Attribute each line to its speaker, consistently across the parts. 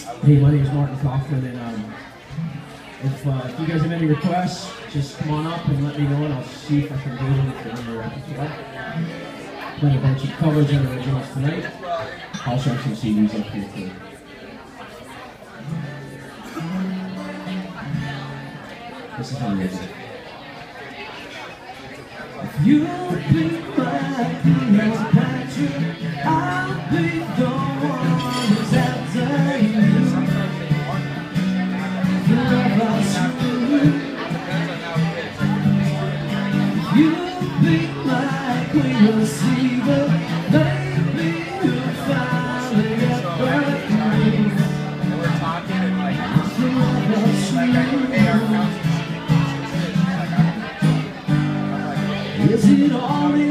Speaker 1: Hey, my name is Martin Coughlin, and um, if, uh, if you guys have any requests, just come on up and let me know, and I'll see if I can do them for your repertoire. A bunch of covers and originals tonight. Also have some CDs up here too. This is how it is. If you Cleopatra, I'll be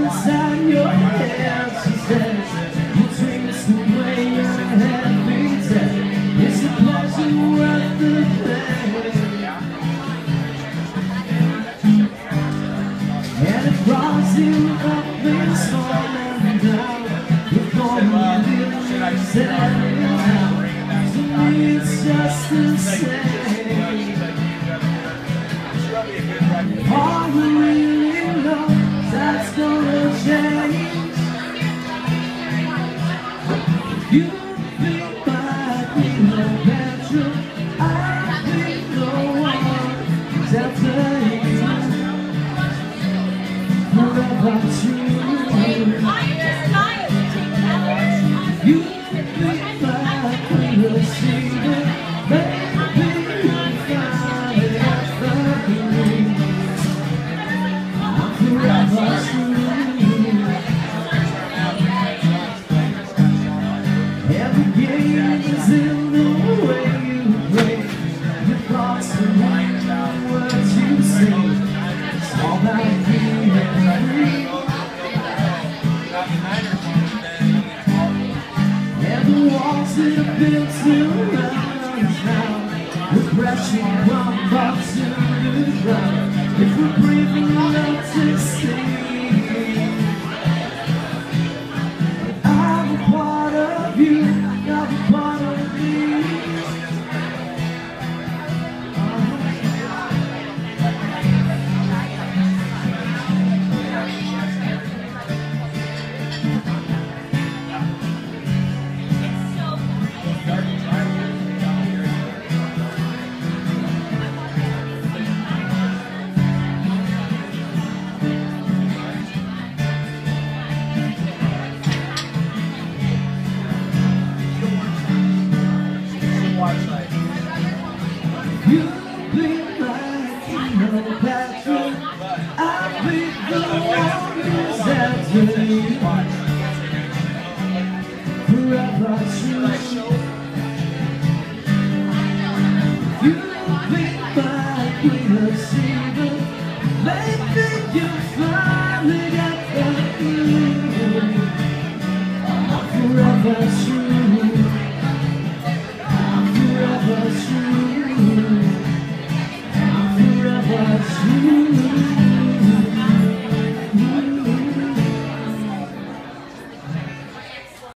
Speaker 1: inside your head? She says, between the way your head beats it. Is the pleasure worth the pain? And it draws you up and falling down. You're going to live setting down. To me, it's just the same. Every game is in the built surround us now to the ground If we're brave enough spotlight. You blink like Cleopatra. I blink the wonders after you.
Speaker 2: Forever true.
Speaker 1: You blink my queen of silver. Maybe you finally got the blue. Forever true.